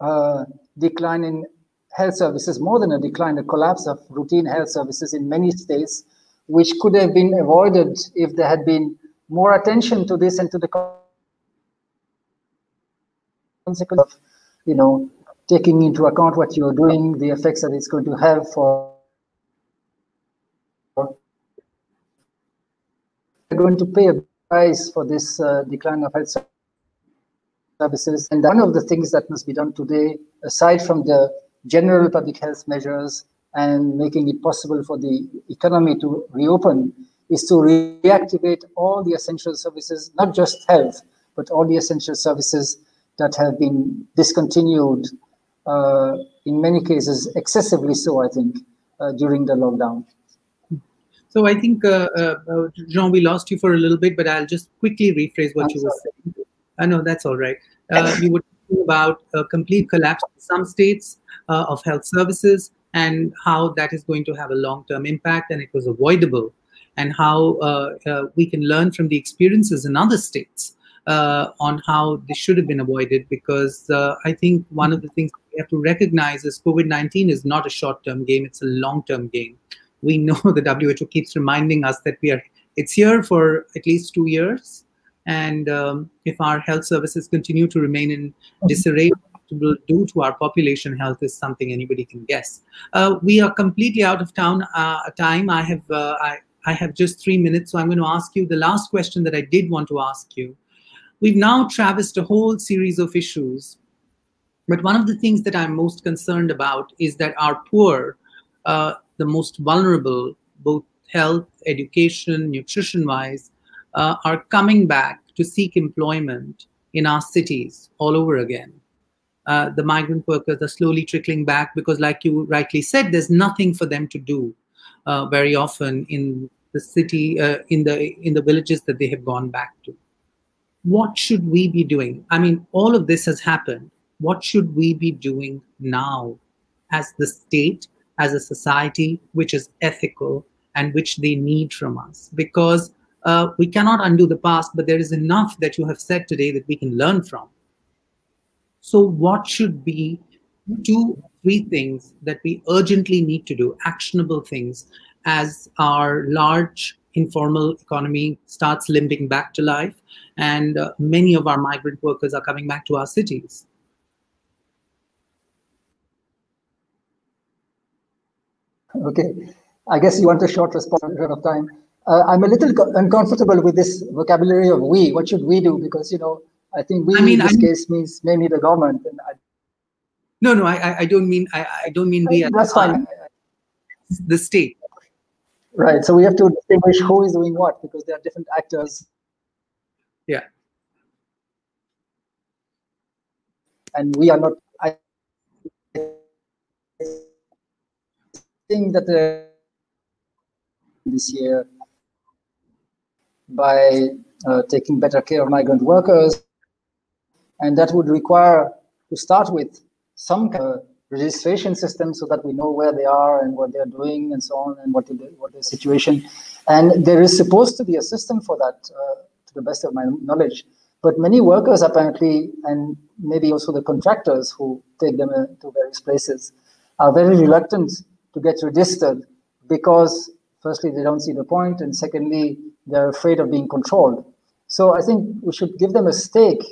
uh, decline in health services, more than a decline, a collapse of routine health services in many states, which could have been avoided if there had been more attention to this and to the consequence of, you know, taking into account what you're doing, the effects that it's going to have for going to pay a price for this uh, decline of health services. And one of the things that must be done today, aside from the general public health measures and making it possible for the economy to reopen, is to reactivate all the essential services, not just health, but all the essential services that have been discontinued, uh, in many cases, excessively so, I think, uh, during the lockdown. So I think, uh, uh, uh, Jean, we lost you for a little bit, but I'll just quickly rephrase what I'm you sorry. were saying. I know that's all right. Uh, you were talking about a complete collapse in some states uh, of health services and how that is going to have a long-term impact, and it was avoidable, and how uh, we can learn from the experiences in other states on how this should have been avoided. Because I think one of the things we have to recognize is COVID-19 is not a short-term game; it's a long-term game we know the WHO keeps reminding us that we are it's here for at least two years, and um, if our health services continue to remain in disarray, will do to our population health is something anybody can guess. Uh, we are completely out of town uh, time. I have uh, I, I have just three minutes, so I'm going to ask you the last question that I did want to ask you. We've now traversed a whole series of issues, but one of the things that I'm most concerned about is that our poor uh, the most vulnerable, both health, education, nutrition wise, uh, are coming back to seek employment in our cities all over again. Uh, the migrant workers are slowly trickling back because, like you rightly said, there's nothing for them to do uh, very often in the city, uh, in the in the villages that they have gone back to. What should we be doing? I mean, all of this has happened. What should we be doing now as the state as a society which is ethical and which they need from us because uh, we cannot undo the past but there is enough that you have said today that we can learn from so what should be two three things that we urgently need to do actionable things as our large informal economy starts limping back to life and uh, many of our migrant workers are coming back to our cities Okay, I guess you want a short response of time. Uh, I'm a little uncomfortable with this vocabulary of we. What should we do? Because you know, I think we I mean, in this I'm, case means mainly the government. And I, no, no, I, I don't mean I, I don't mean we. That's fine. The state. Right. So we have to distinguish who is doing what because there are different actors. Yeah. And we are not. I think that uh, this year by uh, taking better care of migrant workers, And that would require, to start with, some kind of registration system so that we know where they are and what they're doing and so on and what, what their situation. And there is supposed to be a system for that, uh, to the best of my knowledge. But many workers apparently, and maybe also the contractors who take them uh, to various places, are very reluctant to get registered because, firstly, they don't see the point, and secondly, they're afraid of being controlled. So I think we should give them a stake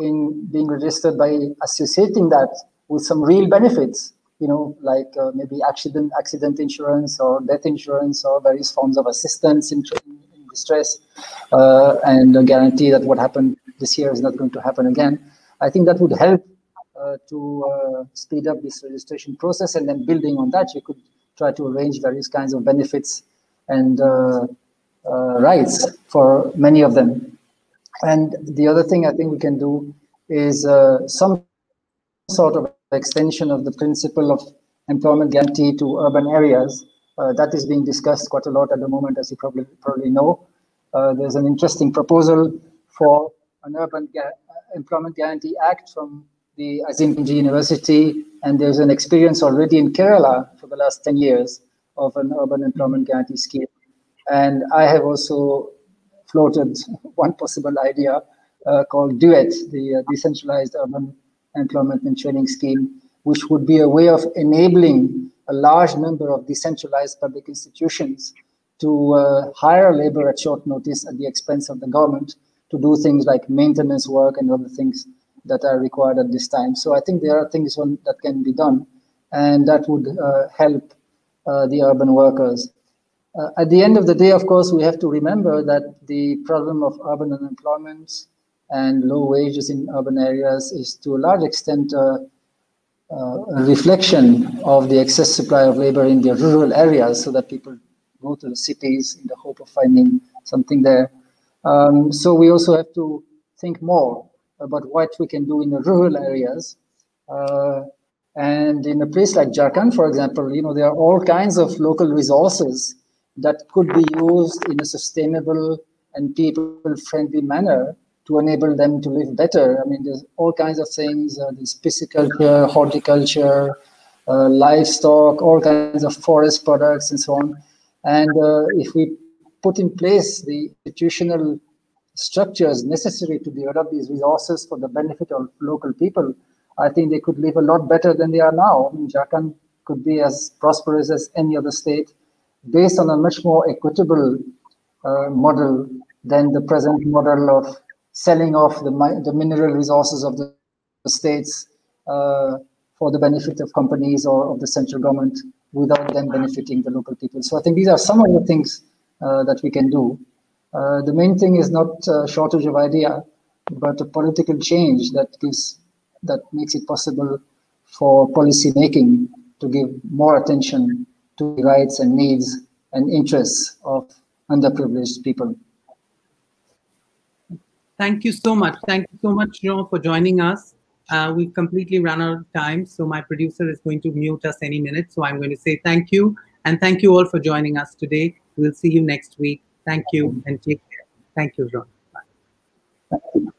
in being registered by associating that with some real benefits, you know, like uh, maybe accident accident insurance or death insurance or various forms of assistance in, in distress, uh, and a guarantee that what happened this year is not going to happen again. I think that would help uh, to uh, speed up this registration process, and then building on that, you could try to arrange various kinds of benefits and uh, uh, rights for many of them. And the other thing I think we can do is some sort of extension of the principle of employment guarantee to urban areas. Uh, that is being discussed quite a lot at the moment, as you probably probably know. Uh, there's an interesting proposal for an urban ga employment guarantee act from the Azim Premji University, and there's an experience already in Kerala for the last 10 years of an urban employment guarantee scheme. And I have also floated one possible idea uh, called DUET, the uh, Decentralized Urban employment and training scheme, which would be a way of enabling a large number of decentralized public institutions to uh, hire labor at short notice at the expense of the government to do things like maintenance work and other things that are required at this time. So I think there are things that can be done, and that would uh, help uh, the urban workers. Uh, at the end of the day, of course, we have to remember that the problem of urban unemployment and low wages in urban areas is to a large extent uh, uh, a reflection of the excess supply of labor in the rural areas so that people go to the cities in the hope of finding something there. Um, so we also have to think more about what we can do in the rural areas. Uh, and in a place like Jharkhand, for example, you know, there are all kinds of local resources that could be used in a sustainable and people-friendly manner to enable them to live better. I mean, there's all kinds of things. Uh, there's pisciculture, horticulture, uh, livestock, all kinds of forest products, and so on. And uh, if we put in place the institutional structures necessary to develop these resources for the benefit of local people, I think they could live a lot better than they are now. I mean, Jharkhand could be as prosperous as any other state based on a much more equitable uh, model than the present model of selling off the, the mineral resources of the, states uh, for the benefit of companies or of the central government without them benefiting the local people. So I think these are some of the things uh, that we can do. Uh, the main thing is not a shortage of idea, but a political change that gives that makes it possible for policy making to give more attention to the rights and needs and interests of underprivileged people. Thank you so much. Thank you so much, Jean, for joining us. Uh, we've completely run out of time, so my producer is going to mute us any minute. So I'm going to say thank you, and thank you all for joining us today. We'll see you next week. Thank you, and take care. Thank you, Jean. Bye.